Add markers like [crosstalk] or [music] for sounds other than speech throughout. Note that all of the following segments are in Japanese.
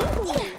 Ooh.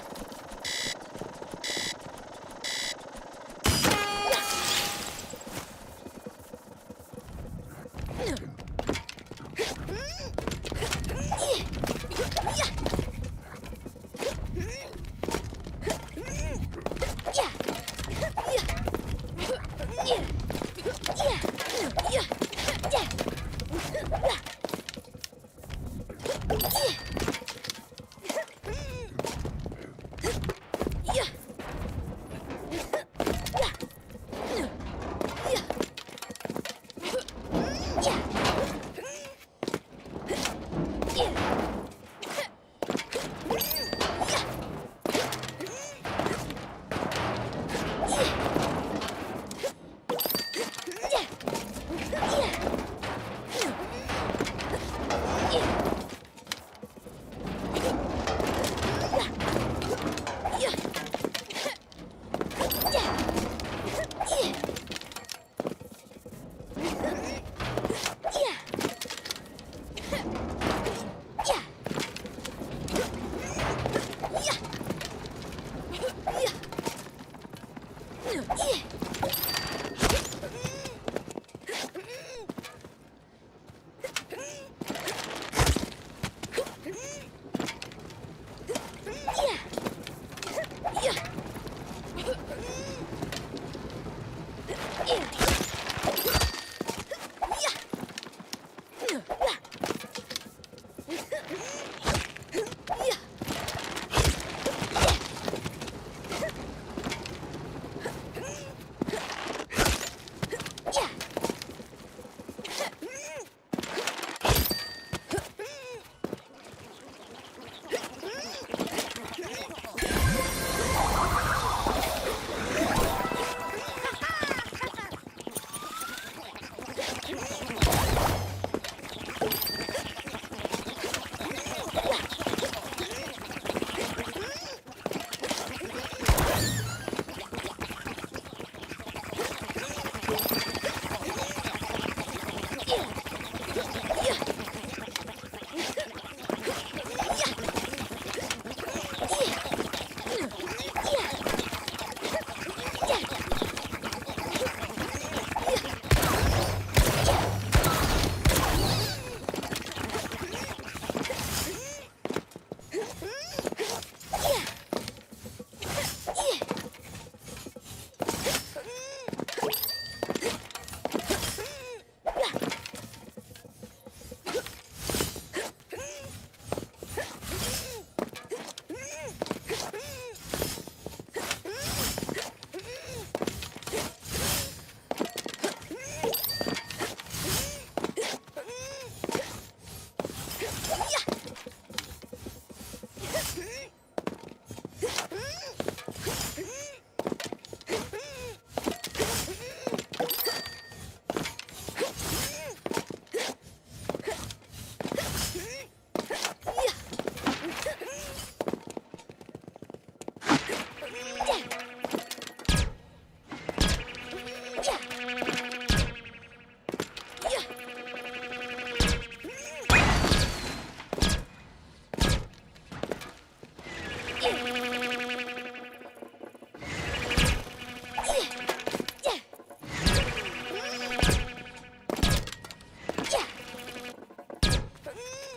Hmm. [laughs]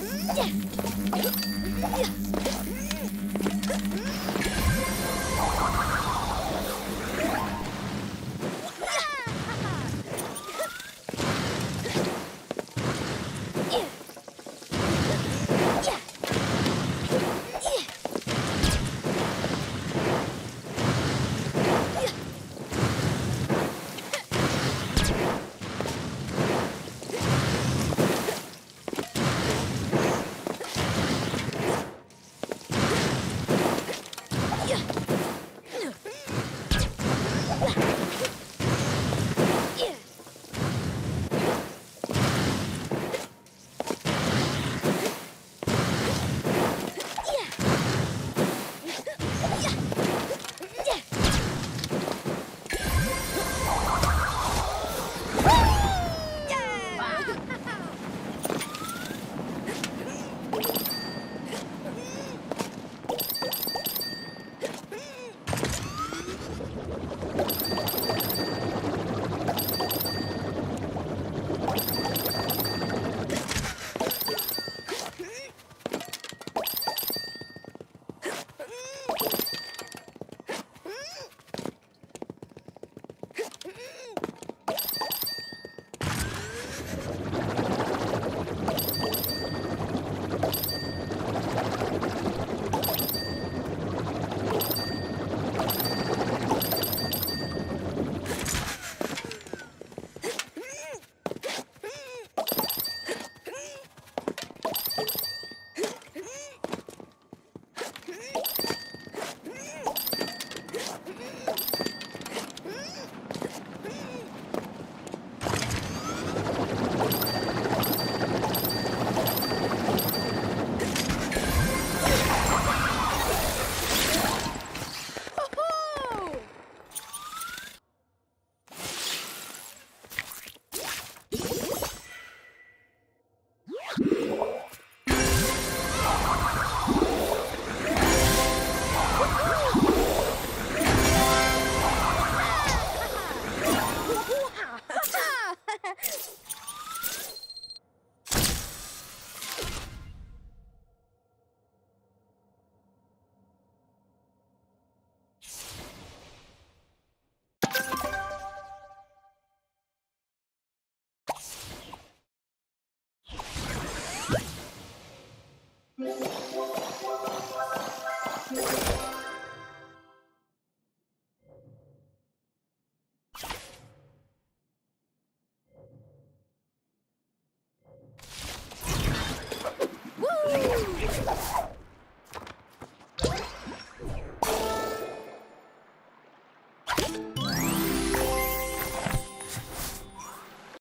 Yeah.